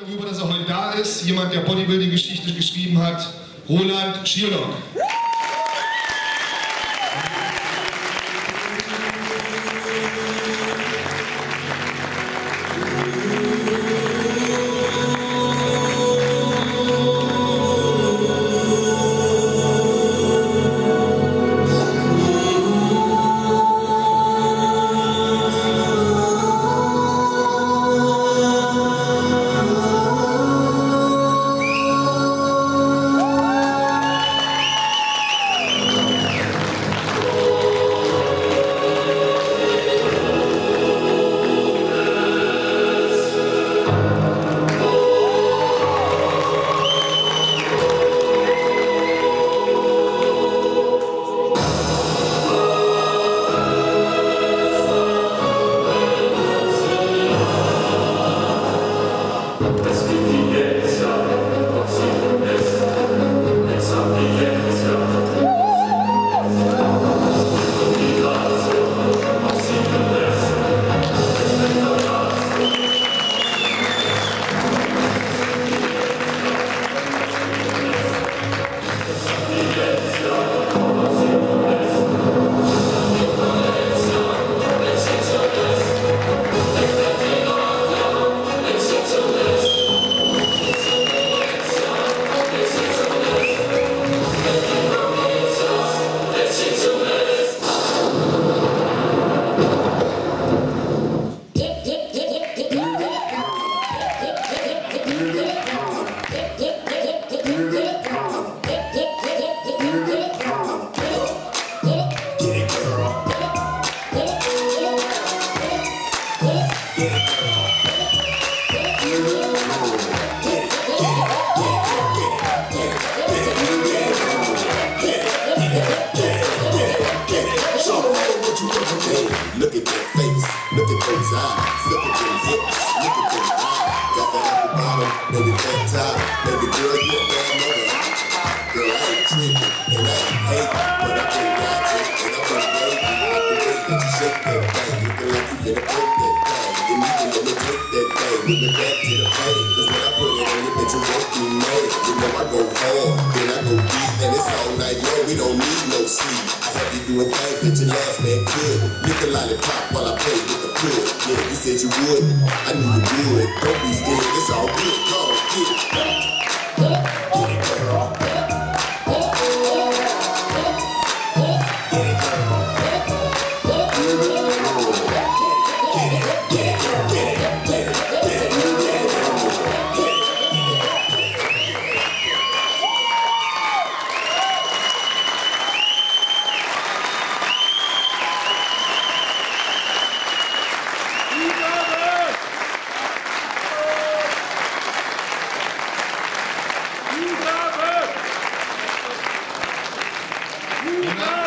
darüber, dass er heute da ist. Jemand, der Bodybuilding-Geschichte geschrieben hat, Roland Schierlock. Baby fat top, baby girl, you a bad mother. Girl, I ain't tripping, and I hating, but I been watching, and I've been waiting. I can wait that you shake that thing, looking like you finna break that thing. And you can me take that thing, with me back to the pain. Cause when I put it on you, bitch, you won't be mad. You know I go hard, then I go deep, and it's all night long. We don't need no sleep. I have you doing things that your last man could. Lick a lollipop while I play you would. I knew you would. Don't be scared. It's all good. Go get it. Amen.